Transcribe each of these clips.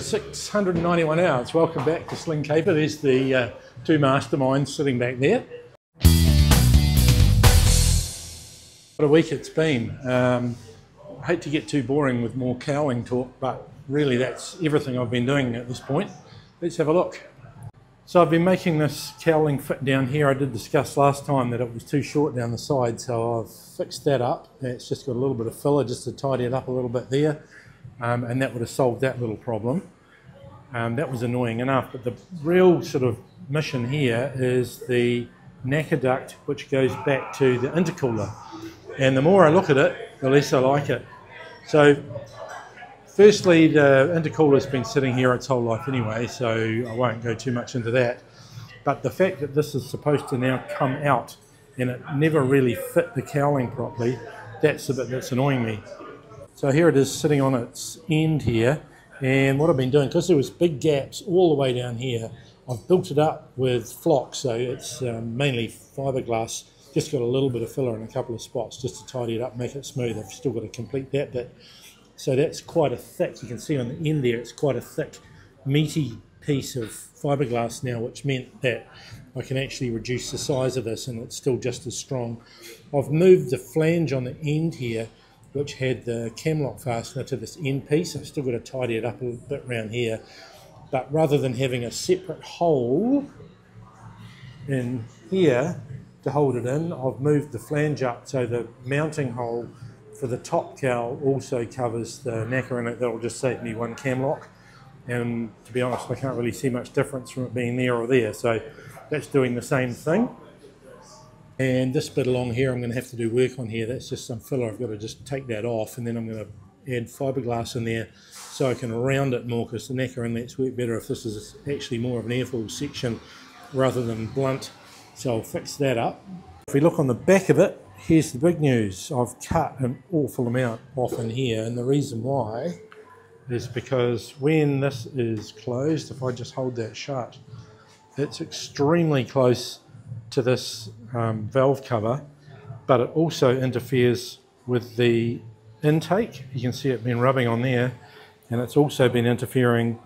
691 hours. Welcome back to Sling Cape'r. There's the uh, two masterminds sitting back there. What a week it's been. Um, I hate to get too boring with more cowling talk, but really that's everything I've been doing at this point. Let's have a look. So I've been making this cowling fit down here. I did discuss last time that it was too short down the side, so I've fixed that up. It's just got a little bit of filler just to tidy it up a little bit there um, and that would have solved that little problem. Um, that was annoying enough, but the real sort of mission here is the NACA duct, which goes back to the intercooler. And the more I look at it, the less I like it. So, firstly, the intercooler's been sitting here its whole life anyway, so I won't go too much into that. But the fact that this is supposed to now come out and it never really fit the cowling properly, that's the bit that's annoying me. So here it is sitting on its end here. And what I've been doing, because there was big gaps all the way down here, I've built it up with flock. So it's um, mainly fiberglass, just got a little bit of filler in a couple of spots just to tidy it up, make it smooth. I've still got to complete that bit. So that's quite a thick, you can see on the end there, it's quite a thick, meaty piece of fiberglass now, which meant that I can actually reduce the size of this and it's still just as strong. I've moved the flange on the end here which had the camlock fastener to this end piece. I've still got to tidy it up a bit around here. But rather than having a separate hole in here to hold it in, I've moved the flange up so the mounting hole for the top cowl also covers the NACA in it. That'll just save me one camlock. And to be honest, I can't really see much difference from it being there or there. So that's doing the same thing. And this bit along here, I'm going to have to do work on here. That's just some filler. I've got to just take that off, and then I'm going to add fiberglass in there so I can round it more because the NACA inlets work better if this is actually more of an airfoil section rather than blunt. So I'll fix that up. If we look on the back of it, here's the big news. I've cut an awful amount off in here, and the reason why is because when this is closed, if I just hold that shut, it's extremely close to this um, valve cover, but it also interferes with the intake. You can see it been rubbing on there, and it's also been interfering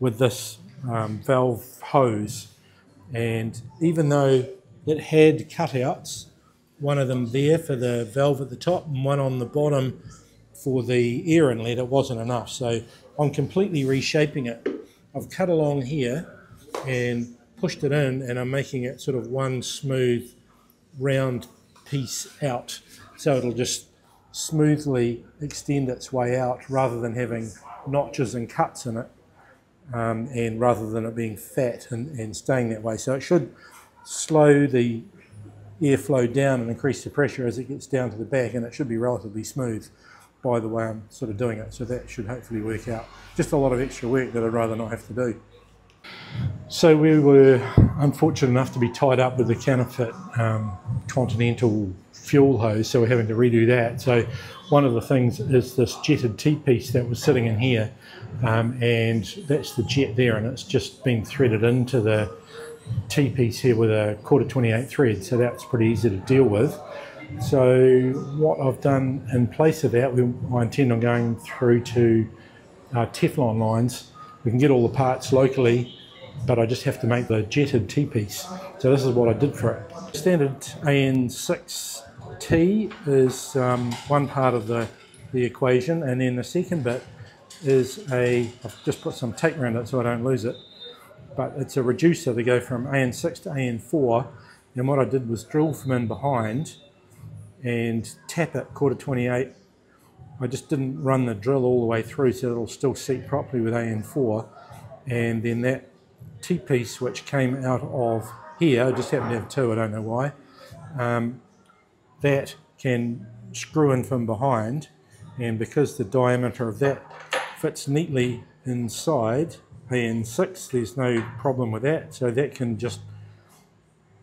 with this um, valve hose. And even though it had cutouts, one of them there for the valve at the top and one on the bottom for the air inlet, it wasn't enough. So I'm completely reshaping it. I've cut along here and pushed it in and I'm making it sort of one smooth round piece out so it'll just smoothly extend its way out rather than having notches and cuts in it um, and rather than it being fat and, and staying that way. So it should slow the airflow down and increase the pressure as it gets down to the back and it should be relatively smooth by the way I'm sort of doing it. So that should hopefully work out. Just a lot of extra work that I'd rather not have to do. So we were unfortunate enough to be tied up with a counterfeit um, Continental fuel hose, so we're having to redo that. So one of the things is this jetted T-piece that was sitting in here, um, and that's the jet there, and it's just been threaded into the T-piece here with a quarter 28 thread, so that's pretty easy to deal with. So what I've done in place of that, we, I intend on going through to uh, Teflon lines. We can get all the parts locally but I just have to make the jetted T-piece. So this is what I did for it. Standard AN6T is um, one part of the, the equation, and then the second bit is a, I've just put some tape around it so I don't lose it, but it's a reducer to go from AN6 to AN4, and what I did was drill from in behind and tap it quarter 28. I just didn't run the drill all the way through so it'll still seat properly with AN4, and then that T-piece which came out of here, I just happen to have two, I don't know why, um, that can screw in from behind and because the diameter of that fits neatly inside AN6, there's no problem with that, so that can just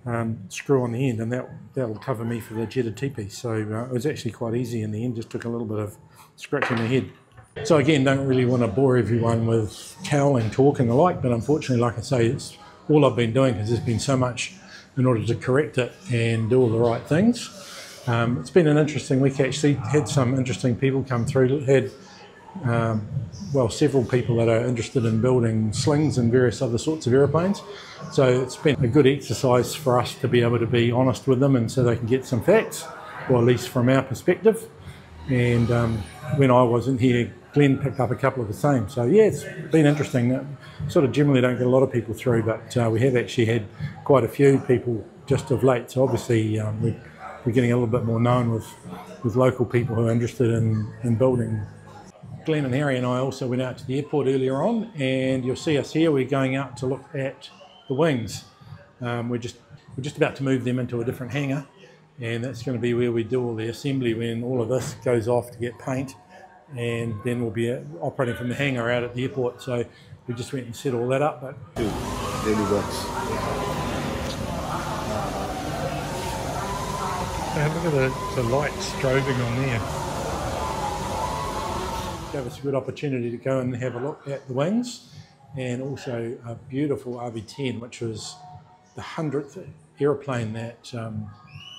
um, screw on the end and that, that'll cover me for the jetted T-piece. So uh, it was actually quite easy in the end, just took a little bit of scratching the head. So again, don't really want to bore everyone with cowling talk and the like, but unfortunately, like I say, it's all I've been doing because there's been so much in order to correct it and do all the right things. Um, it's been an interesting week actually. Had some interesting people come through. Had um, well, several people that are interested in building slings and various other sorts of aeroplanes. So it's been a good exercise for us to be able to be honest with them and so they can get some facts, or at least from our perspective. And um, when I wasn't here, Glenn picked up a couple of the same. So yeah, it's been interesting. Sort of generally don't get a lot of people through, but uh, we have actually had quite a few people just of late. So obviously um, we're, we're getting a little bit more known with, with local people who are interested in, in building Glenn and Harry and I also went out to the airport earlier on, and you'll see us here. We're going out to look at the wings. Um, we're just we're just about to move them into a different hangar, and that's going to be where we do all the assembly when all of this goes off to get paint, and then we'll be uh, operating from the hangar out at the airport. So we just went and set all that up. But daily works. look at the, the lights strobing on there gave us a good opportunity to go and have a look at the wings and also a beautiful RV10, which was the 100th aeroplane that um,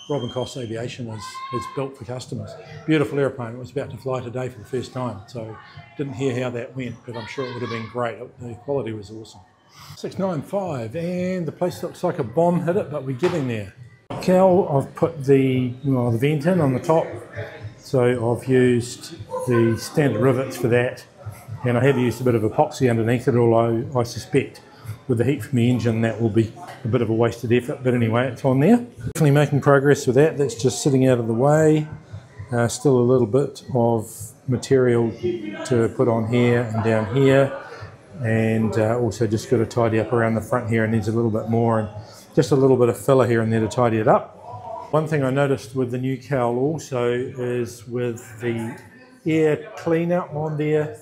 Robin Koss Aviation has, has built for customers. Beautiful aeroplane. It was about to fly today for the first time, so didn't hear how that went, but I'm sure it would have been great. The quality was awesome. 695, and the place looks like a bomb hit it, but we're getting there. Cal, I've put the, well, the vent in on the top, so I've used the standard rivets for that and I have used a bit of epoxy underneath it although I suspect with the heat from the engine that will be a bit of a wasted effort but anyway it's on there. Definitely making progress with that, that's just sitting out of the way. Uh, still a little bit of material to put on here and down here and uh, also just got to tidy up around the front here and needs a little bit more and just a little bit of filler here and there to tidy it up. One thing I noticed with the new cowl also is with the air cleaner on there,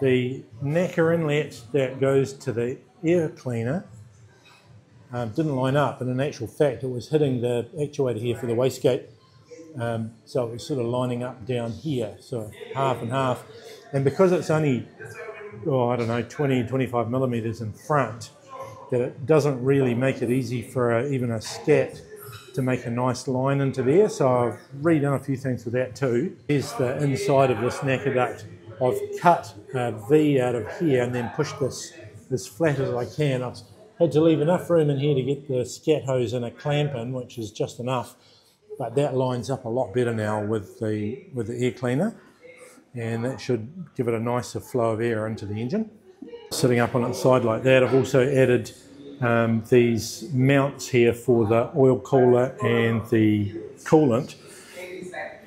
the NACA inlet that goes to the air cleaner um, didn't line up and in actual fact it was hitting the actuator here for the wastegate um, so it was sort of lining up down here so half and half and because it's only oh I don't know 20 25 millimeters in front that it doesn't really make it easy for a, even a scat to make a nice line into there. So I've redone a few things with that too. Here's the inside of this NACA duct. I've cut a V out of here and then pushed this as flat as I can. I've had to leave enough room in here to get the scat hose and a clamp in, which is just enough. But that lines up a lot better now with the with the air cleaner, and that should give it a nicer flow of air into the engine. Sitting up on its side like that, I've also added um, these mounts here for the oil cooler and the coolant.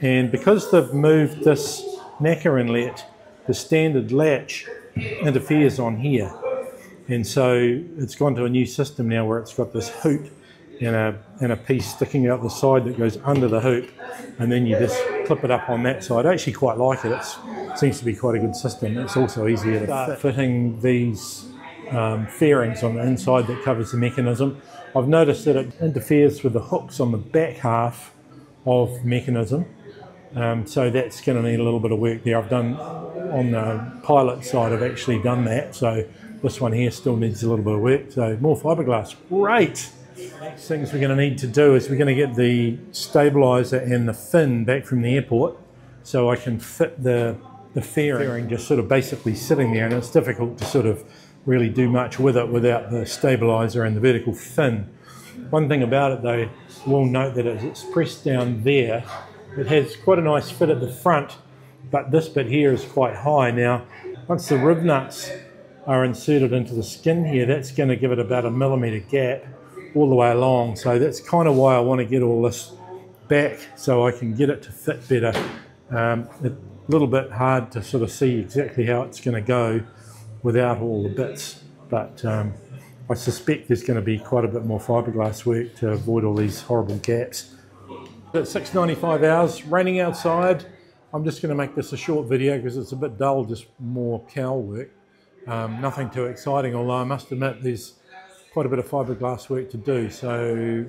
And because they've moved this NACA inlet, the standard latch interferes on here. And so it's gone to a new system now where it's got this hoop and a, and a piece sticking out the side that goes under the hoop. And then you just clip it up on that side. I actually quite like it. It seems to be quite a good system. It's also easier to start fitting these um, fairings on the inside that covers the mechanism. I've noticed that it interferes with the hooks on the back half of mechanism. Um, so that's going to need a little bit of work there. I've done on the pilot side, I've actually done that. So this one here still needs a little bit of work. So more fiberglass, great. Next things we're going to need to do is we're going to get the stabilizer and the fin back from the airport so I can fit the, the fairing just sort of basically sitting there and it's difficult to sort of really do much with it without the stabiliser and the vertical fin. One thing about it though, we'll note that as it's pressed down there, it has quite a nice fit at the front, but this bit here is quite high. Now, once the rib nuts are inserted into the skin here, that's going to give it about a millimetre gap all the way along. So that's kind of why I want to get all this back so I can get it to fit better. Um, a little bit hard to sort of see exactly how it's going to go without all the bits. But um, I suspect there's going to be quite a bit more fiberglass work to avoid all these horrible gaps. At 695 hours, raining outside. I'm just going to make this a short video because it's a bit dull, just more cowl work. Um, nothing too exciting, although I must admit there's quite a bit of fiberglass work to do. So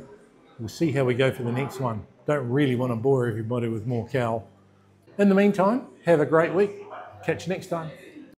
we'll see how we go for the next one. Don't really want to bore everybody with more cowl. In the meantime, have a great week. Catch you next time.